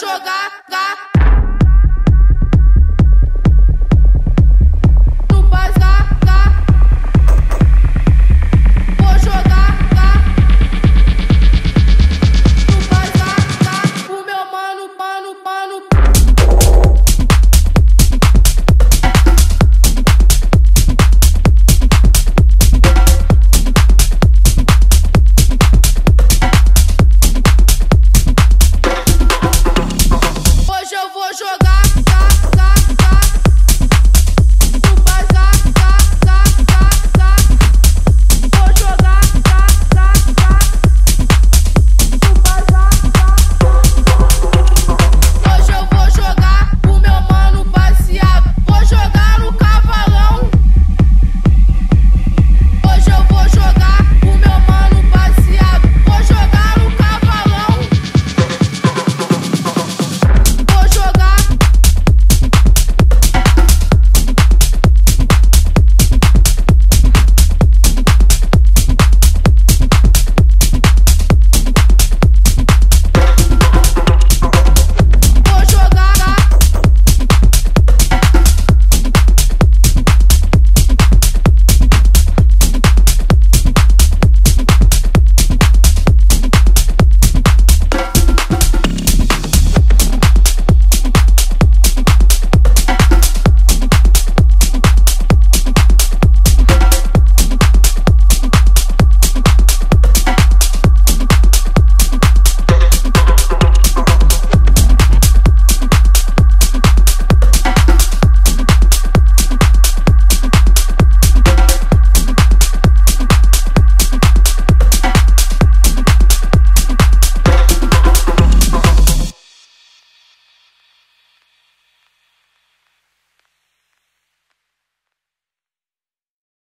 jogar